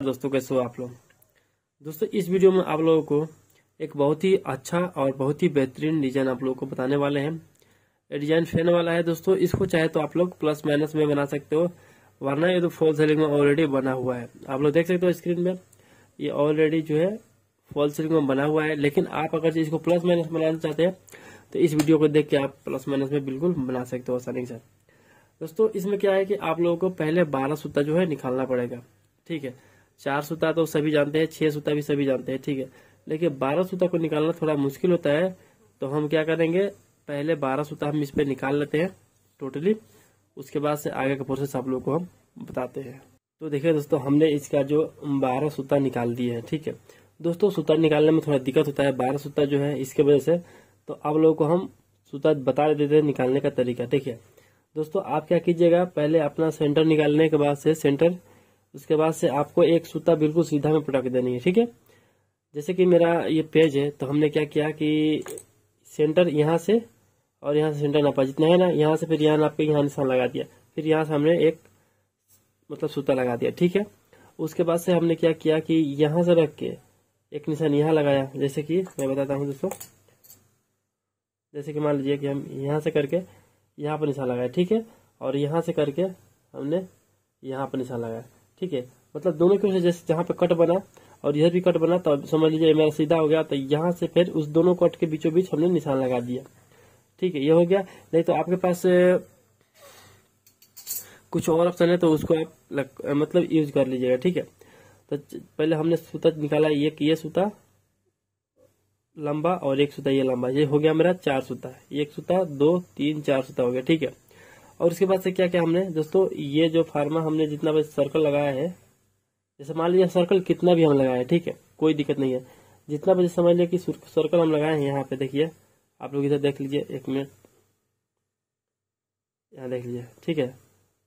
दोस्तों, कैसे हो आप लोग? दोस्तों, इस वीडियो में आप लोगों को एक बहुत ही अच्छा और बहुत ही बेहतरीन डिज़ाइन आप लोगों को बताने वाले हैं। ये डिज़ाइन फ़ैन वाला है दोस्तों, इसको चाहे तो आप लोग प्लस माइनस में बना सकते हो, वरना ये तो फॉल सीलिंग में ऑलरेडी बना हुआ है। आप लोग देख सकते हो स्क्रीन में, ये ऑलरेडी जो है फॉल सीलिंग में बना हुआ है, लेकिन आप अगर इसको प्लस माइनस बनाना चाहते हैं तो इस वीडियो को देख के आप प्लस माइनस में बिल्कुल बना सकते हो आसानी से। दोस्तों, इसमें क्या है कि आप लोगों को पहले बारह सूता जो है निकालना पड़ेगा, ठीक है? चार सूता तो सभी जानते हैं, छह सूता भी सभी जानते हैं, ठीक है। लेकिन बारह सूता को निकालना थोड़ा मुश्किल होता है तो हम क्या करेंगे, पहले बारह सूता हम इस पर निकाल लेते हैं टोटली उसके बाद से आगे का प्रोसेस आप लोग को हम बताते हैं। तो देखिए दोस्तों, हमने इसका जो बारह सूता निकाल दिए है, ठीक है। दोस्तों, सूता निकालने में थोड़ा दिक्कत होता है, बारह सूता जो है, इसके वजह से। तो आप लोगों को हम सूता बता देते हैं निकालने का तरीका, ठीक है। दोस्तों, आप क्या कीजिएगा, पहले अपना सेंटर निकालने के बाद से सेंटर उसके बाद से आपको एक सूता बिल्कुल सीधा में पटक देनी है, ठीक है? जैसे कि मेरा ये पेज है तो हमने क्या किया कि सेंटर यहाँ से और यहाँ से सेंटर नापा। जितना है ना, यहाँ से फिर यहाँ नाप के यहाँ निशान लगा दिया। फिर यहाँ से हमने एक मतलब सूता लगा दिया, ठीक है? उसके बाद से हमने क्या किया कि यहाँ से रख के एक निशान यहाँ लगाया। जैसे कि मैं बताता हूँ दोस्तों, जैसे कि मान लीजिए कि हम यहाँ से करके यहाँ पर निशान लगाया, ठीक है? और यहाँ से करके हमने यहाँ पर निशान लगाया। ठीक है? मतलब दोनों की वजह जैसे जहाँ पे कट बना और इधर भी कट बना तो समझ लीजिए मेरा सीधा हो गया तो यहाँ से फिर उस दोनों कट के बीचों बीच हमने निशान लगा दिया। ठीक है ये हो गया। नहीं तो आपके पास कुछ और ऑप्शन है तो उसको आप लग, मतलब यूज़ कर लीजिएगा ठीक है? तो पहले हमने सूता निकाला ये ये सूता लंबा और एक सूता ये लंबा ये हो गया मेरा चार सूता। एक सूता दो तीन चार सूता हो गया ठीक है? और उसके बाद से क्या क्या हमने? दोस्तों, ये जो फार्मा हमने जितना भी सर्कल लगाया है, जैसे मान लीजिए सर्कल कितना भी हम लगाए, ठीक है? कोई दिक्कत नहीं है। जितना बजे समझ लिया कि सर्कल हम लगाए हैं यहाँ पे, देखिए। आप लोग इधर देख लीजिए, एक मिनट। यहाँ देख लीजिए, ठीक है?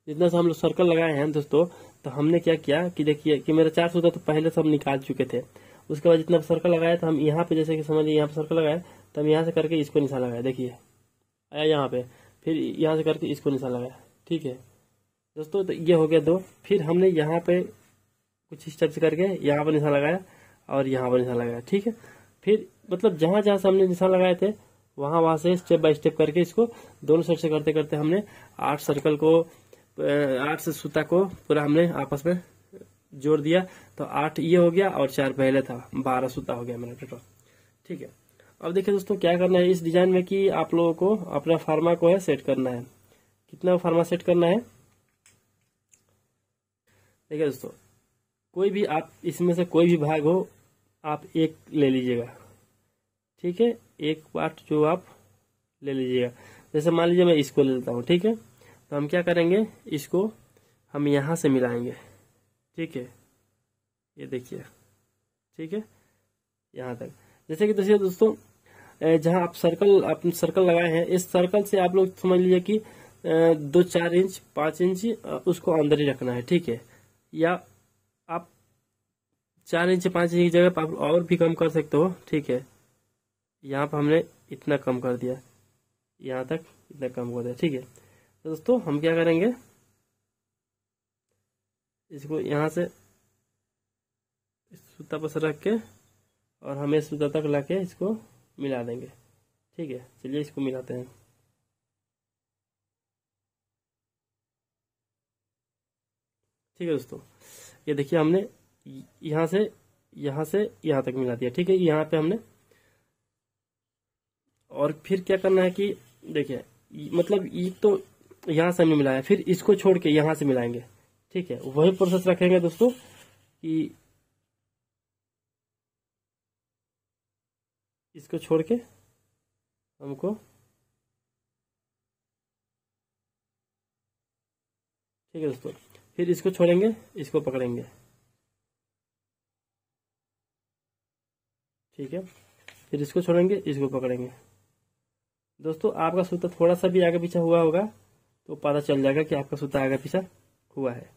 जितना से हम लोग सर्कल लगाए हैं, दोस्तों तो हमने क्या किया कि देखिए, कि मेरा चार सूता तो पहले से हम निकाल चुके थे। उसके बाद जितना सर्कल लगाया तो हम यहाँ पे जैसे कि समझिए यहाँ पे सर्कल लगाए तो हम यहाँ से करके इसको निशान लगाया देखिए। आया यहाँ पे। फिर यहाँ से करके इसको निशान लगाया। ठीक है। दोस्तों तो ये हो गया दो। फिर हमने यहाँ पे कुछ स्टेप्स करके यहाँ पर निशान लगाया और यहाँ पर निशान लगाया। ठीक है। फिर मतलब जहाँ जहाँ से हमने निशान लगाए थे, वहाँ वहाँ से स्टेप बाय स्टेप करके इसको दोनों साइड से करते करते हमने आठ सर्कल को आठ से सूता को पूरा हमने आपस में जोड़ दिया। तो आठ ये हो गया और चार पहले था। बारह सूता हो गया मेरा टोटल ठीक है। अब देखिए दोस्तों, क्या करना है इस डिज़ाइन में कि आप लोगों को अपना फार्मा को है सेट करना है। कितना फार्मा सेट करना है? देखिए दोस्तों, कोई भी आप, इसमें से कोई भी भाग हो, आप एक ले लीजिएगा। ठीक है? एक पार्ट जो आप ले लीजिएगा। जैसे मान लीजिए मैं इसको ले लेता हूँ, ठीक है? तो हम क्या करेंगे? इसको हम यहाँ से मिलाएँगे। ठीक है? ये देखिए। ठीक है? यहाँ तक। जैसे कि दोस्तों जहाँ आप सर्कल आप सर्कल लगाए हैं, इस सर्कल से आप लोग समझ लीजिए कि दो चार इंच पाँच इंच उसको अंदर ही रखना है, ठीक है? या आप चार इंच पाँच इंच की जगह पर आप और भी कम कर सकते हो, ठीक है? यहाँ पर हमने इतना कम कर दिया। यहाँ तक इतना कम कर दिया, ठीक है? तो दोस्तों, हम क्या करेंगे? इसको यहाँ से इस सूता पर रख के और हमें सूता तक लाके इसको मिला देंगे। ठीक है, चलिए इसको मिलाते हैं। ठीक है दोस्तों, ये देखिए हमने यहाँ से यहाँ से यहाँ तक मिला दिया। ठीक है, यहाँ पे हमने और फिर क्या करना है कि देखिए मतलब ये तो यहाँ से हमने मिलाया, फिर इसको छोड़ के यहाँ से मिलाएँगे। ठीक है, वही प्रोसेस रखेंगे दोस्तों कि इसको छोड़ के हमको ठीक है दोस्तों, फिर इसको छोड़ेंगे, इसको पकड़ेंगे। ठीक है, फिर इसको छोड़ेंगे, इसको पकड़ेंगे। दोस्तों, आपका सूता थोड़ा सा भी आगे पीछे हुआ होगा तो पता चल जाएगा कि आपका सूता आगे पीछे हुआ है।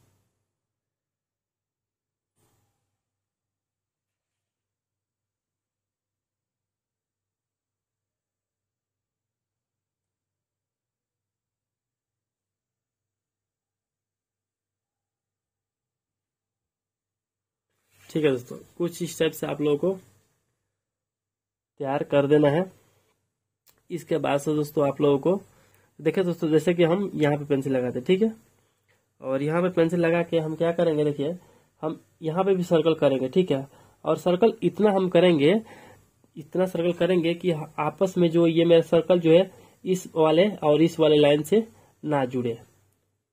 ठीक है दोस्तों, कुछ इस टाइप से आप लोगों को तैयार कर देना है। इसके बाद से दोस्तों आप लोगों को, देखिए दोस्तों, जैसे कि हम यहाँ पे पेंसिल लगाते ठीक है? और यहाँ पे पेंसिल लगा के हम क्या करेंगे, देखिए, हम यहाँ पे भी सर्कल करेंगे, ठीक है? और सर्कल इतना हम करेंगे, इतना सर्कल करेंगे कि आपस में जो ये मेरा सर्कल जो है, इस वाले और इस वाले लाइन से ना जुड़े,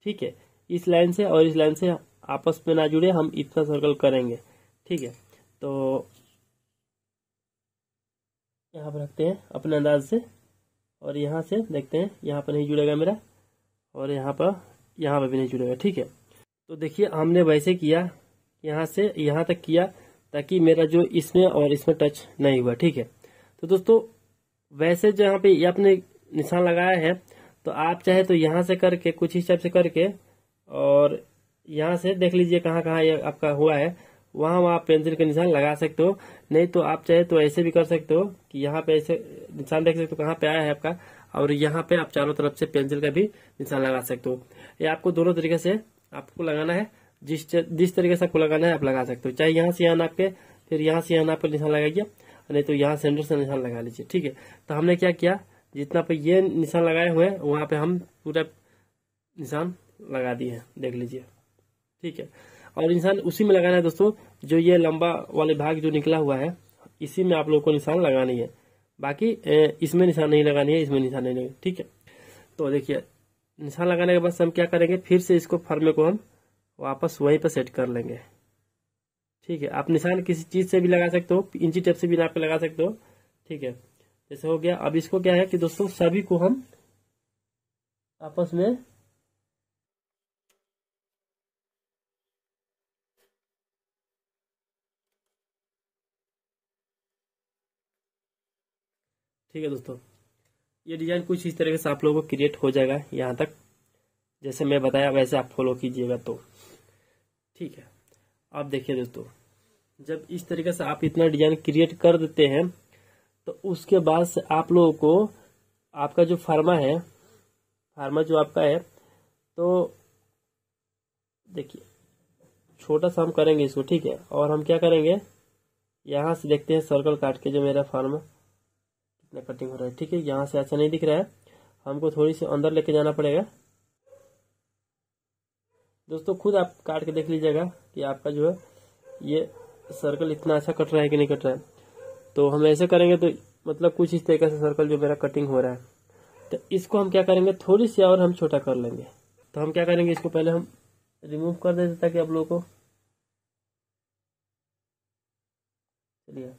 ठीक है? इस लाइन से और इस लाइन से आपस में ना जुड़े, हम इतना सर्कल करेंगे। ठीक है तो यहाँ पर रखते हैं अपने अंदाज से, और यहाँ से देखते हैं, यहाँ पर नहीं जुड़ेगा मेरा, और यहाँ पर यहाँ पर भी नहीं जुड़ेगा, ठीक है। तो देखिए, हमने वैसे किया, यहाँ से, यहाँ तक किया, ताकि मेरा जो इसमें और इसमें टच नहीं हुआ, ठीक है। तो दोस्तों, वैसे जहाँ पे ये आपने निशान लगाया है तो आप चाहे तो यहाँ से करके, कुछ हिसाब से करके, और यहाँ से देख लीजिए कहाँ कहाँ ये आपका हुआ है। वहाँ वहाँ पेंसिल का निशान लगा सकते हो। नहीं तो आप चाहे तो ऐसे भी कर सकते हो कि यहाँ पे ऐसे निशान देख सकते हो, कहाँ पे आया है आपका। और यहाँ पे आप चारों तरफ़ से पेंसिल का भी निशान लगा सकते हो। ये आपको दोनों तरीके से आपको लगाना है। जिस जिस तरीके से आपको लगाना है, आप लगा सकते हो। चाहे यहाँ से यहाँ नाप के, फिर यहाँ से यहाँ नाप के निशान लगाइए। नहीं तो यहाँ सेंटर से निशान लगा लीजिए, ठीक है। तो हमने क्या किया? जितना पे ये निशान लगाए हुए हैं, वहाँ पे हम पूरा निशान लगा दिए देख लीजिए, ठीक है। और निशान उसी में लगाना है दोस्तों, जो ये लंबा वाले भाग जो निकला हुआ है, इसी में आप लोग को निशान लगानी है। बाकी इसमें निशान नहीं लगानी है, इसमें निशान नहीं लगानी, ठीक है? तो देखिए, निशान लगाने के बाद हम क्या करेंगे, फिर से इसको फर्मे को हम वापस वहीं पर सेट कर लेंगे। ठीक है, आप निशान किसी चीज़ से भी लगा सकते हो, इंची टेप से भी नाप के लगा सकते हो, ठीक है? जैसे हो गया, अब इसको क्या है कि दोस्तों, सभी को हम आपस में ठीक है दोस्तों, ये डिज़ाइन कुछ इस तरीके से आप लोगों को क्रिएट हो जाएगा यहाँ तक। जैसे मैं बताया, वैसे आप फॉलो कीजिएगा तो। ठीक है, आप देखिए दोस्तों, जब इस तरीके से आप इतना डिज़ाइन क्रिएट कर देते हैं तो उसके बाद से आप लोगों को आपका जो फार्मा है, फार्मा जो आपका है तो देखिए, छोटा सा हम करेंगे इसको, ठीक है? और हम क्या करेंगे? यहाँ से देखते हैं सर्कल काट के जो मेरा फार्मा। कितना कटिंग हो रहा है। ठीक है, यहाँ से अच्छा नहीं दिख रहा है। हमको थोड़ी सी अंदर लेके जाना पड़ेगा। दोस्तों, खुद आप काट के देख लीजिएगा कि आपका जो है, ये सर्कल इतना अच्छा कट रहा है कि नहीं कट रहा है। तो हम ऐसे करेंगे तो मतलब कुछ इस तरीके से सर्कल जो मेरा कटिंग हो रहा है। तो इसको हम क्या करेंगे? थोड़ी सी और हम छोटा कर लेंगे। तो हम क्या करेंगे? इसको पहले हम रिमूव कर देते ताकि आप लोगों को चलिए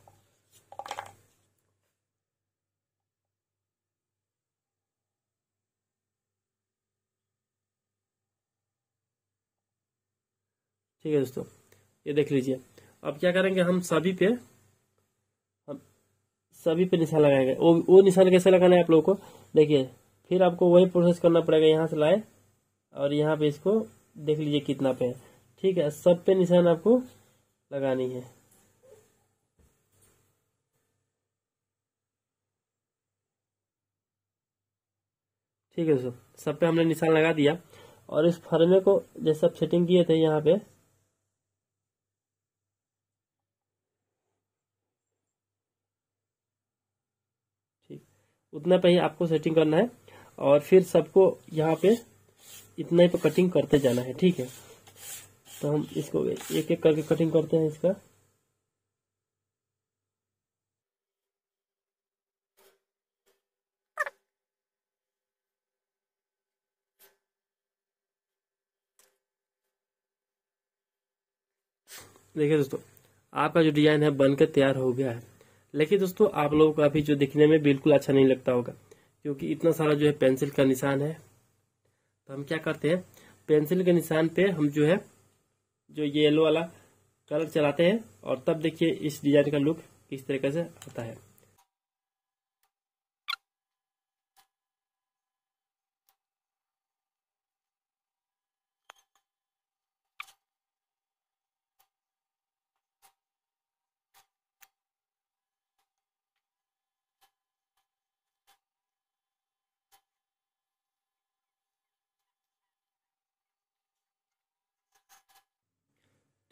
ठीक है दोस्तों? ये देख लीजिए। अब क्या करेंगे हम सभी पे, हम सभी पे निशान लगाएँगे। वो वो निशान कैसे लगाना है आप लोगों को? देखिए, फिर आपको वही प्रोसेस करना पड़ेगा यहाँ से लाए, और यहाँ पे इसको देख लीजिए कितना पे है। ठीक है, सब पे निशान आपको लगानी है। ठीक है दोस्तों, सब पे हमने निशान लगा दिया। और इस फर्मे को जैसे आप सेटिंग किए थे यहाँ पे उतना पे ही आपको सेटिंग करना है। और फिर सबको यहाँ पे इतना ही पे कटिंग करते जाना है, ठीक है? तो हम इसको एक एक करके कटिंग करते हैं इसका। देखिए दोस्तों, आपका जो डिज़ाइन है बनकर तैयार हो गया है। लेकिन दोस्तों, आप लोगों का अभी जो दिखने में बिल्कुल अच्छा नहीं लगता होगा, क्योंकि इतना सारा जो है पेंसिल का निशान है। तो हम क्या करते हैं? पेंसिल के निशान पे हम जो है, जो येलो वाला कलर चलाते हैं, और तब देखिए इस डिज़ाइन का लुक किस तरीके से आता है।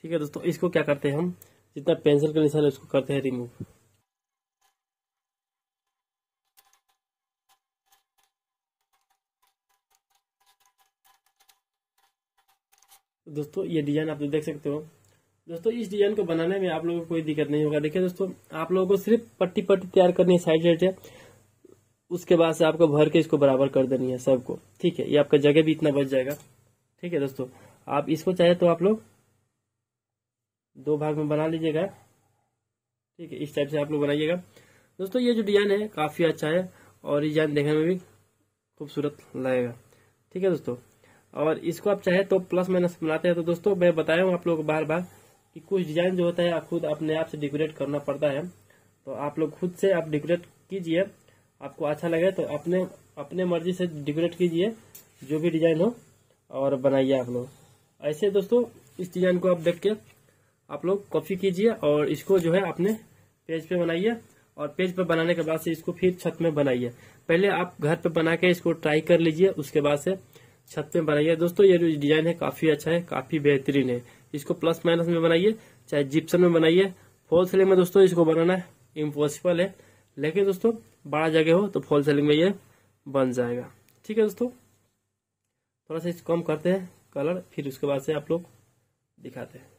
ठीक है दोस्तों, इसको क्या करते हैं हम? जितना पेंसिल का निशान है, उसको करते हैं रिमूव दोस्तों, ये डिज़ाइन आप देख सकते हो। दोस्तों, इस डिज़ाइन को बनाने में आप लोगों को कोई दिक्कत नहीं होगा। देखिए दोस्तों, आप लोगों को सिर्फ़ पट्टी पट्टी तैयार करनी है साइड साइड से। उसके बाद से आपको भर के इसको बराबर कर देनी है सबको। ठीक है, ये आपका जगह भी इतना बच जाएगा। ठीक है दोस्तों, आप इसको चाहे तो आप लोग दो भाग में बना लीजिएगा। ठीक है, इस टाइप से आप लोग बनाइएगा। दोस्तों, ये जो डिज़ाइन है, काफ़ी अच्छा है और डिज़ाइन देखने में भी खूबसूरत लगेगा। ठीक है दोस्तों, और इसको आप चाहे तो प्लस माइनस बनाते हैं। तो दोस्तों, मैं बताया हूँ आप लोग बार बार कि कुछ डिज़ाइन जो होता है, आप खुद अपने आप से डेकोरेट करना पड़ता है। तो आप लोग खुद से आप डेकोरेट कीजिए। आपको अच्छा लगे तो अपने अपने मर्ज़ी से डेकोरेट कीजिए, जो भी डिज़ाइन हो, और बनाइए आप लोग। ऐसे दोस्तों, इस डिज़ाइन को आप देख के आप लोग कॉपी कीजिए और इसको जो है अपने पेज पे बनाइए और पेज पे बनाने के बाद से इसको फिर छत में बनाइए। पहले आप घर पे बना के इसको ट्राई कर लीजिए, उसके बाद से छत में बनाइए। दोस्तों, ये जो डिज़ाइन है काफ़ी अच्छा है, काफ़ी बेहतरीन है। इसको प्लस माइनस में बनाइए, चाहे जिप्सन में बनाइए। फॉल सेलिंग में दोस्तों इसको बनाना इम्पॉसिबल है, लेकिन दोस्तों, बड़ा जगह हो तो फॉल सेलिंग में ये बन जाएगा। ठीक है दोस्तों? थोड़ा सा इसको कम करते हैं कलर फिर उसके बाद से आप लोग दिखाते हैं।